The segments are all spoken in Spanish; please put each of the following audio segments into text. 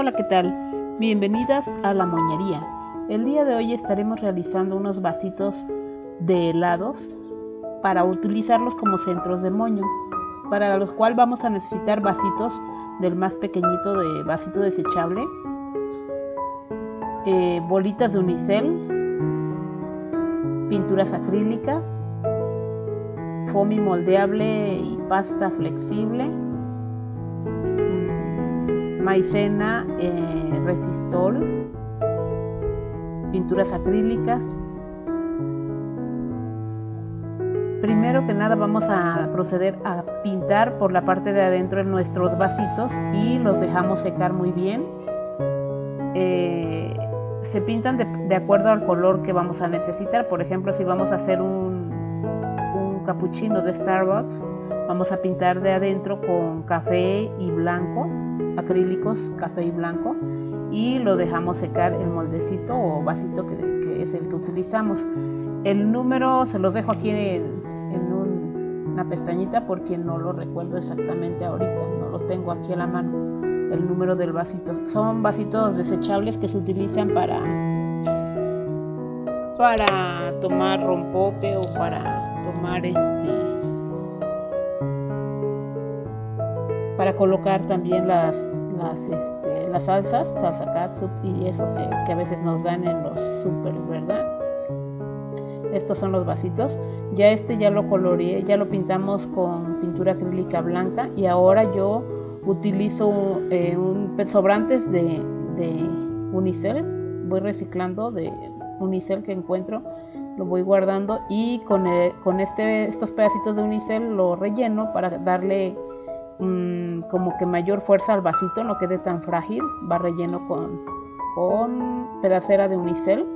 Hola, ¿qué tal? Bienvenidas a la moñería. El día de hoy estaremos realizando unos vasitos de helados para utilizarlos como centros de moño, para los cuales vamos a necesitar vasitos del más pequeñito de vasito desechable, eh, bolitas de unicel, pinturas acrílicas, foamy moldeable y pasta flexible, maicena, eh, resistol, pinturas acrílicas. Primero que nada vamos a proceder a pintar por la parte de adentro en nuestros vasitos y los dejamos secar muy bien. Eh, se pintan de, acuerdo al color que vamos a necesitar. Por ejemplo, si vamos a hacer un, un capuchino de Starbucks, vamos a pintar de adentro con café y blanco acrílicos café y blanco y lo dejamos secar el moldecito o vasito que, es el que utilizamos. El número se los dejo aquí en, una pestañita porque no lo recuerdo exactamente ahorita, no lo tengo aquí a la mano. El número del vasito. Son vasitos desechables que se utilizan para para tomar rompope o para tomar este para colocar también las, las, este, las salsas, salsa catsup y eso que, a veces nos dan en los super, ¿verdad? Estos son los vasitos. Ya este ya lo coloreé, ya lo pintamos con pintura acrílica blanca y ahora yo utilizo eh, un sobrantes de, de unicel. Voy reciclando de unicel que encuentro lo voy guardando y con, con este, estos pedacitos de unicel lo relleno para darle Mm, como que mayor fuerza al vasito, no quede tan frágil. Va relleno con, con pedacera de unicel.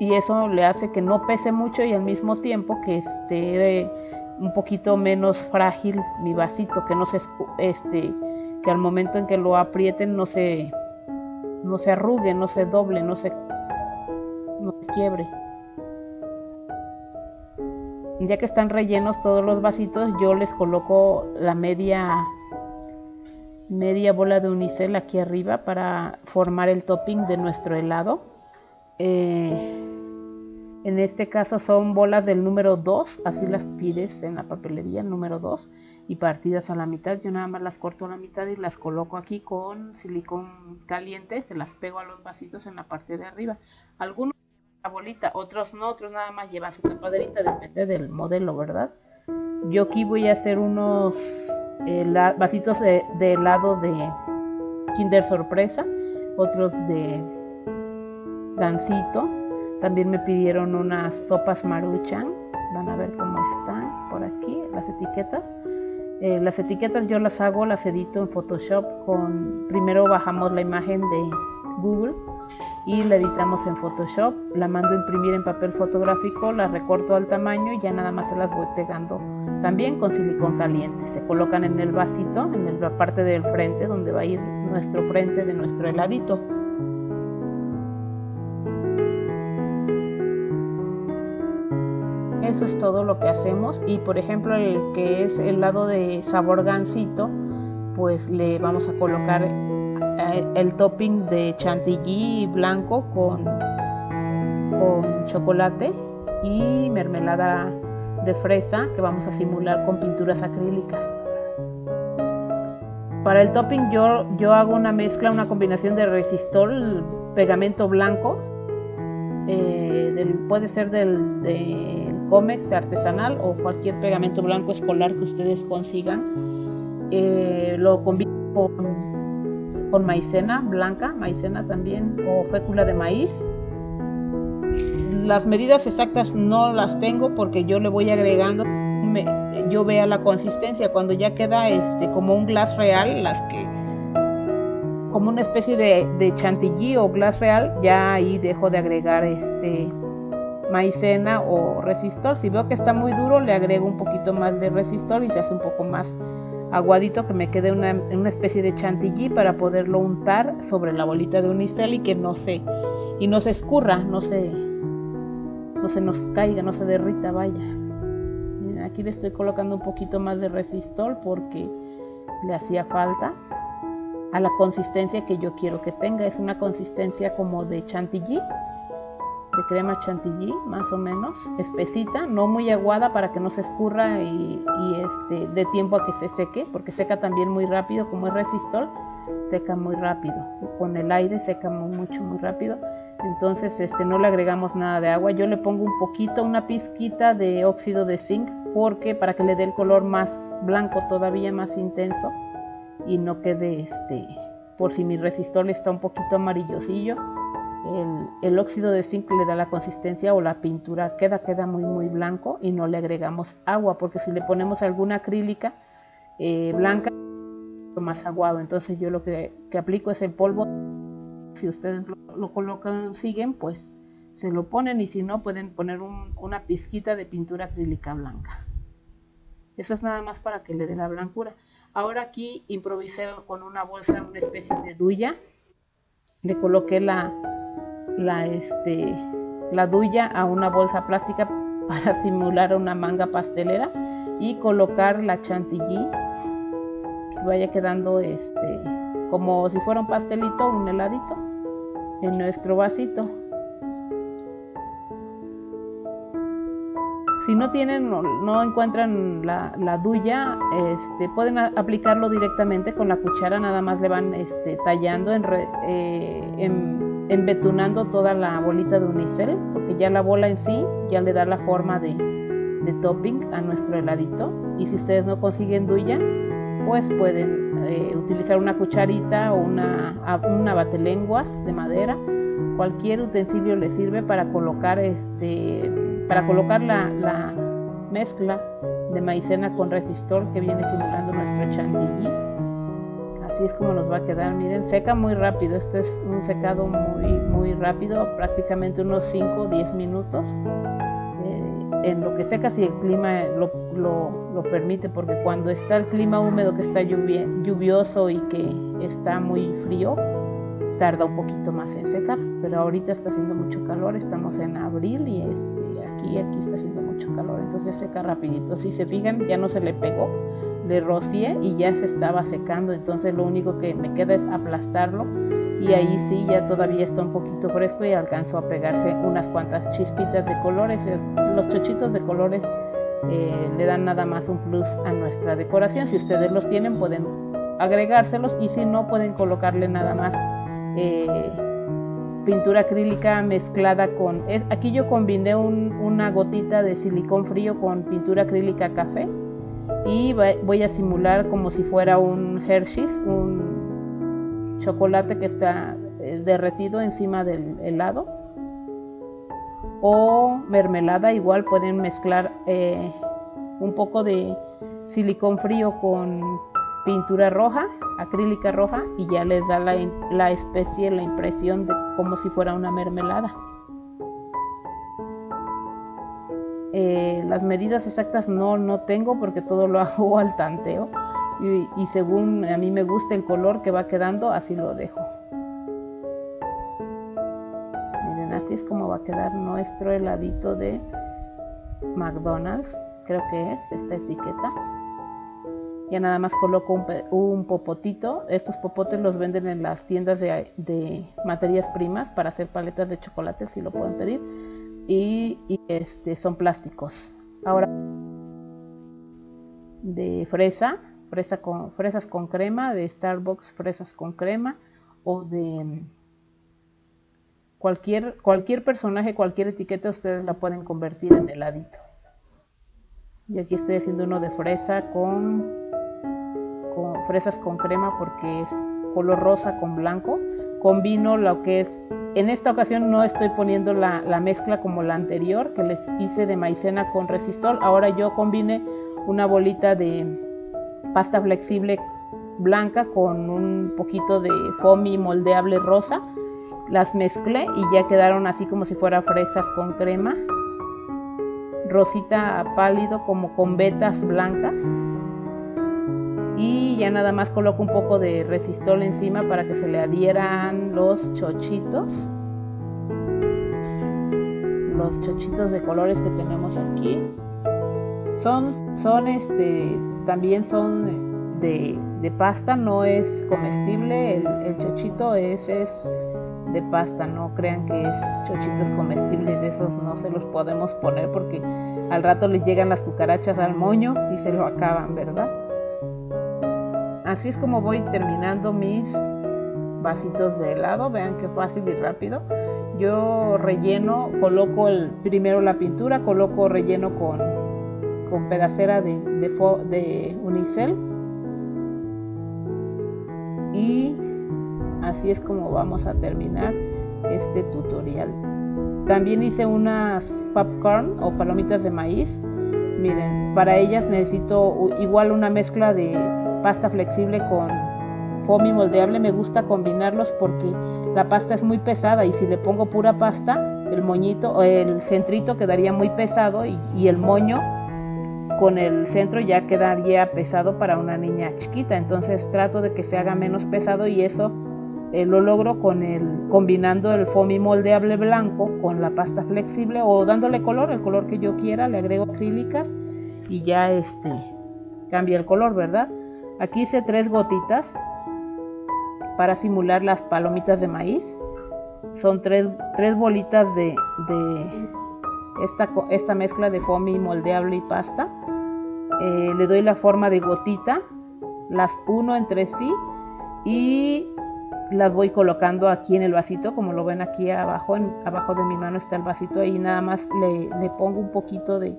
Y eso le hace que no pese mucho y al mismo tiempo que esté un poquito menos frágil mi vasito, que no se este que al momento en que lo aprieten no se no se arrugue, no se doble, no se no se quiebre ya que están rellenos todos los vasitos, yo les coloco la media media bola de unicel aquí arriba para formar el topping de nuestro helado. Eh, en este caso son bolas del número 2, así las pides en la papelería, número 2, y partidas a la mitad. Yo nada más las corto a la mitad y las coloco aquí con silicón caliente, se las pego a los vasitos en la parte de arriba. Algunos bolita, otros no, otros nada más llevan su tapaderita, depende del modelo, ¿verdad? Yo aquí voy a hacer unos eh, vasitos de, helado de Kinder Sorpresa, otros de Gansito. También me pidieron unas sopas Maruchan. Van a ver cómo están por aquí las etiquetas. Eh, las etiquetas yo las hago, las edito en Photoshop con primero bajamos la imagen de Google y la editamos en Photoshop, la mando a imprimir en papel fotográfico, la recorto al tamaño y ya nada más se las voy pegando también con silicón caliente. Se colocan en el vasito, en la parte del frente donde va a ir nuestro frente de nuestro heladito. Eso es todo lo que hacemos y por ejemplo el que es el lado de sabor gansito, pues le vamos a colocar el topping de chantilly blanco con, con chocolate y mermelada de fresa que vamos a simular con pinturas acrílicas. Para el topping yo, yo hago una mezcla, una combinación de resistol, pegamento blanco, eh, puede ser del, del Comex artesanal o cualquier pegamento blanco escolar que ustedes consigan. Eh, lo combino con con maicena blanca, maicena también o fécula de maíz. Las medidas exactas no las tengo porque yo le voy agregando, yo vea la consistencia cuando ya queda este como un glass real, las que como una especie de, de chantilly o glass real, ya ahí dejo de agregar este maicena o resistor. Si veo que está muy duro, le agrego un poquito más de resistor y se hace un poco más aguadito que me quede una, una especie de chantilly para poderlo untar sobre la bolita de unicel y que no se y no se escurra, no se no se nos caiga, no se derrita, vaya. aquí le estoy colocando un poquito más de resistor porque le hacía falta. a la consistencia que yo quiero que tenga. Es una consistencia como de chantilly, de crema chantilly, más o menos, espesita, no muy aguada para que no se escurra y, este, de tiempo a que se seque, porque seca también muy rápido, como es resistol, seca muy rápido. con el aire seca muy, mucho, muy rápido. Entonces este, no le agregamos nada de agua. Yo le pongo un poquito, una pizquita de óxido de zinc, porque para que le dé el color más blanco, todavía más intenso y no quede este por si mi resistor está un poquito amarillosillo el, óxido de zinc le da la consistencia o la pintura queda queda muy muy blanco y no le agregamos agua porque si le ponemos alguna acrílica eh, blanca más aguado. Entonces yo lo que, aplico es el polvo. Si ustedes lo, colocan siguen pues se lo ponen y si no pueden poner una pizquita de pintura acrílica blanca. Eso es nada más para que le dé la blancura. Ahora aquí improvisé con una bolsa, una especie de duya. Le coloqué la, la, este, la duya a una bolsa plástica para simular una manga pastelera y colocar la chantilly que vaya quedando este, como si fuera un pastelito, un heladito en nuestro vasito. Si no tienen, no, no encuentran la, la duya, este, pueden aplicarlo directamente con la cuchara, nada más le van este, tallando, en, eh, embetunando toda la bolita de unicel, porque ya la bola en sí ya le da la forma de, de topping a nuestro heladito. Y si ustedes no consiguen duya, pues pueden eh, utilizar una cucharita o una, una batelenguas de madera. Cualquier utensilio le sirve para colocar este para colocar la, mezcla de maicena con resistor que viene simulando nuestro chantilly. Así es como nos va a quedar, miren, seca muy rápido, este es un secado muy, muy rápido, prácticamente unos 5 o 10 minutos. Eh, en lo que seca si el clima lo, lo, permite, porque cuando está el clima húmedo que está lluvioso y que está muy frío, tarda un poquito más en secar, pero ahorita está haciendo mucho calor, estamos en abril y este, aquí, aquí está haciendo mucho calor, entonces seca rapidito. Si se fijan, ya no se le pegó, le rocié y ya se estaba secando, entonces lo único que me queda es aplastarlo y ahí sí ya todavía está un poquito fresco y alcanzó a pegarse unas cuantas chispitas de colores. Los chochitos de colores eh, le dan nada más un plus a nuestra decoración. Si ustedes los tienen pueden agregárselos y si no pueden colocarle nada más eh, pintura acrílica mezclada con... aquí yo combiné una gotita de silicón frío con pintura acrílica café y voy a simular como si fuera un Hershey's, un chocolate que está eh, derretido encima del helado o mermelada igual pueden mezclar eh, un poco de silicón frío con pintura roja, acrílica roja, y ya les da la, especie, la impresión de como si fuera una mermelada. Eh, las medidas exactas no, no tengo porque todo lo hago al tanteo y, según a mí me gusta el color que va quedando, así lo dejo. Miren, así es como va a quedar nuestro heladito de McDonald's, creo que es esta etiqueta ya nada más coloco un, popotito. Estos popotes los venden en las tiendas de, materias primas para hacer paletas de chocolate, si lo pueden pedir. Y, este, son plásticos. Ahora, de fresa, fresa con, fresas con crema, de Starbucks fresas con crema o de cualquier, cualquier personaje, cualquier etiqueta, ustedes la pueden convertir en heladito. Y aquí estoy haciendo uno de fresa con fresas con crema porque es color rosa con blanco. Combino lo que es, en esta ocasión no estoy poniendo la, mezcla como la anterior que les hice de maicena con resistol. Ahora yo combine una bolita de pasta flexible blanca con un poquito de foamy moldeable rosa. Las mezclé y ya quedaron así como si fuera fresas con crema. Rosita pálido como con vetas blancas y ya nada más coloco un poco de resistol encima para que se le adhieran los chochitos los chochitos de colores que tenemos aquí son son este también son de, pasta, no es comestible, el, chochito es, es de pasta, no crean que es chochitos comestibles, de esos no se los podemos poner porque al rato le llegan las cucarachas al moño y se lo acaban, ¿verdad? Así es como voy terminando mis vasitos de helado, vean qué fácil y rápido. Yo relleno, coloco primero la pintura, coloco relleno con, con pedacera de, de, de unicel y así es como vamos a terminar este tutorial. También hice unas popcorn o palomitas de maíz. Miren, para ellas necesito igual una mezcla de pasta flexible con foamy moldeable. Me gusta combinarlos porque la pasta es muy pesada y si le pongo pura pasta, el moñito o el centrito quedaría muy pesado y, el moño con el centro ya quedaría pesado para una niña chiquita. Entonces trato de que se haga menos pesado y eso eh, lo logro con el combinando el foamy moldeable blanco con la pasta flexible o dándole color, el color que yo quiera, le agrego acrílicas y ya este cambia el color, ¿verdad? Aquí hice tres gotitas para simular las palomitas de maíz. Son tres, bolitas de, esta, esta, mezcla de foamy moldeable y pasta. Eh, le doy la forma de gotita, las uno entre sí y las voy colocando aquí en el vasito, como lo ven aquí abajo, abajo de mi mano está el vasito y nada más le, pongo un poquito de,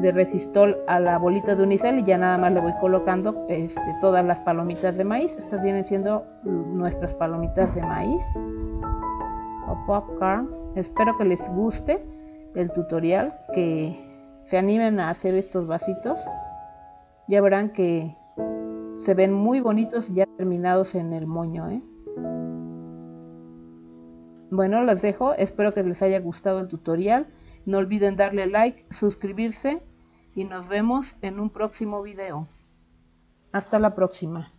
de, resistol a la bolita de unicel y ya nada más le voy colocando este, todas las palomitas de maíz. Estas vienen siendo nuestras palomitas de maíz o. Espero que les guste el tutorial, que se animen a hacer estos vasitos. Ya verán que se ven muy bonitos ya terminados en el moño, ¿eh? Bueno, los dejo. Espero que les haya gustado el tutorial. No olviden darle like, suscribirse y nos vemos en un próximo video. Hasta la próxima.